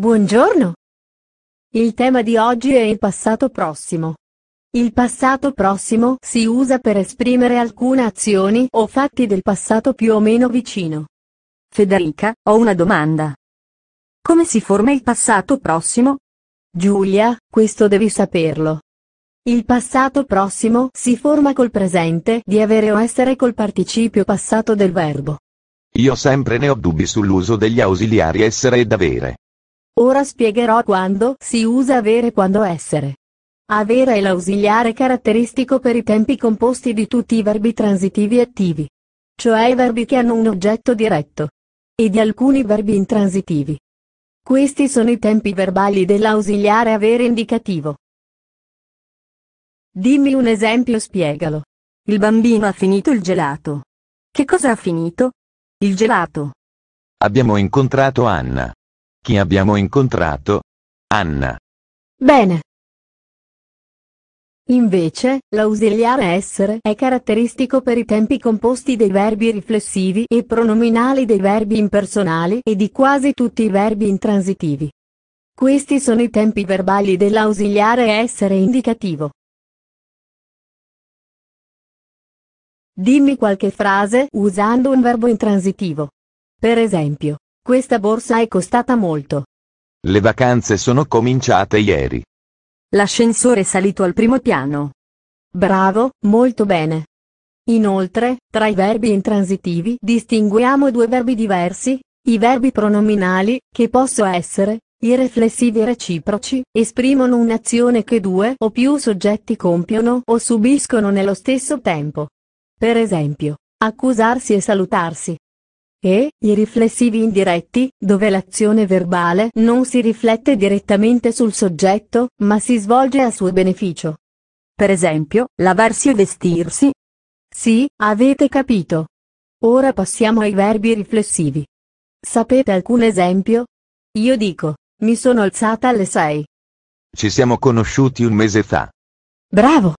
Buongiorno! Il tema di oggi è il passato prossimo. Il passato prossimo si usa per esprimere alcune azioni o fatti del passato più o meno vicino. Federica, ho una domanda. Come si forma il passato prossimo? Giulia, questo devi saperlo. Il passato prossimo si forma col presente di avere o essere col participio passato del verbo. Io sempre ne ho dubbi sull'uso degli ausiliari essere ed avere. Ora spiegherò quando si usa avere e quando essere. Avere è l'ausiliare caratteristico per i tempi composti di tutti i verbi transitivi attivi. Cioè i verbi che hanno un oggetto diretto. E di alcuni verbi intransitivi. Questi sono i tempi verbali dell'ausiliare avere indicativo. Dimmi un esempio spiegalo. Il bambino ha finito il gelato. Che cosa ha finito? Il gelato. Abbiamo incontrato Anna. Chi abbiamo incontrato? Anna. Bene. Invece, l'ausiliare essere è caratteristico per i tempi composti dei verbi riflessivi e pronominali dei verbi impersonali e di quasi tutti i verbi intransitivi. Questi sono i tempi verbali dell'ausiliare essere indicativo. Dimmi qualche frase usando un verbo intransitivo. Per esempio, questa borsa è costata molto. Le vacanze sono cominciate ieri. L'ascensore è salito al primo piano. Bravo, molto bene. Inoltre, tra i verbi intransitivi distinguiamo due verbi diversi, i verbi pronominali, che posso essere, i riflessivi reciproci, esprimono un'azione che due o più soggetti compiono o subiscono nello stesso tempo. Per esempio, accusarsi e salutarsi. E, i riflessivi indiretti, dove l'azione verbale non si riflette direttamente sul soggetto, ma si svolge a suo beneficio. Per esempio, lavarsi e vestirsi. Sì, avete capito. Ora passiamo ai verbi riflessivi. Sapete alcun esempio? Io dico, mi sono alzata alle 6. Ci siamo conosciuti un mese fa. Bravo!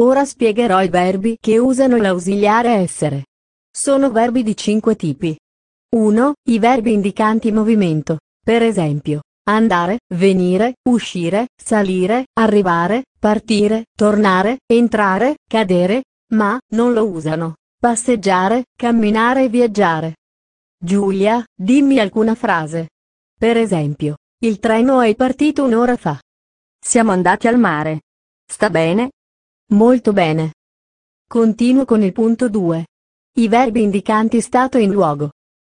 Ora spiegherò i verbi che usano l'ausiliare essere. Sono verbi di cinque tipi. 1. I verbi indicanti movimento. Per esempio, andare, venire, uscire, salire, arrivare, partire, tornare, entrare, cadere, ma non lo usano. Passeggiare, camminare e viaggiare. Giulia, dimmi alcuna frase. Per esempio, il treno è partito un'ora fa. Siamo andati al mare. Sta bene? Molto bene. Continuo con il punto 2. I verbi indicanti stato in luogo.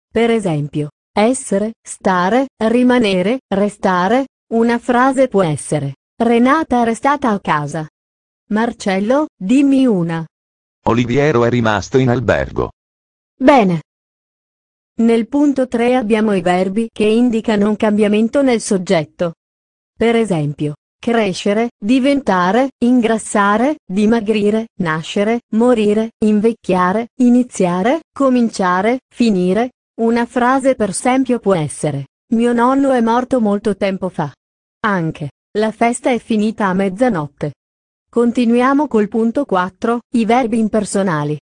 Per esempio, essere, stare, rimanere, restare, una frase può essere Renata è restata a casa. Marcello, dimmi una. Oliviero è rimasto in albergo. Bene. Nel punto 3 abbiamo i verbi che indicano un cambiamento nel soggetto. Per esempio, crescere, diventare, ingrassare, dimagrire, nascere, morire, invecchiare, iniziare, cominciare, finire. Una frase per esempio può essere, mio nonno è morto molto tempo fa. Anche, la festa è finita a mezzanotte. Continuiamo col punto 4, i verbi impersonali.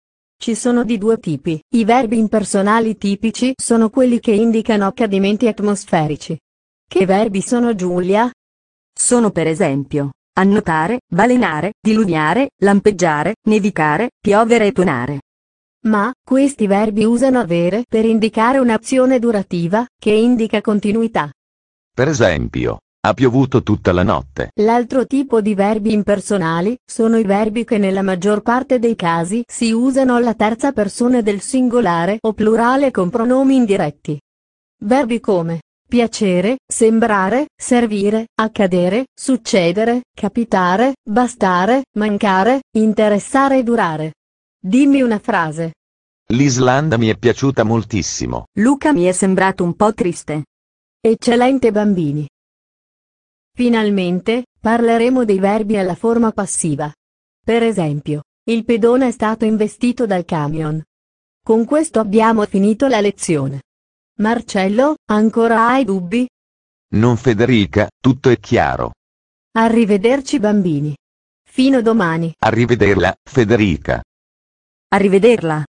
Ci sono di due tipi. I verbi impersonali tipici sono quelli che indicano accadimenti atmosferici. Che verbi sono Giulia? Sono per esempio, annotare, balenare, diluviare, lampeggiare, nevicare, piovere e tuonare. Ma, questi verbi usano avere per indicare un'azione durativa, che indica continuità. Per esempio, ha piovuto tutta la notte. L'altro tipo di verbi impersonali sono i verbi che nella maggior parte dei casi si usano alla terza persona del singolare o plurale con pronomi indiretti. Verbi come piacere, sembrare, servire, accadere, succedere, capitare, bastare, mancare, interessare e durare. Dimmi una frase. L'Islanda mi è piaciuta moltissimo. Luca mi è sembrato un po' triste. Eccellente bambini. Finalmente, parleremo dei verbi alla forma passiva. Per esempio, il pedone è stato investito dal camion. Con questo abbiamo finito la lezione. Marcello, ancora hai dubbi? Non Federica, tutto è chiaro. Arrivederci bambini. Fino domani. Arrivederla, Federica. Arrivederla.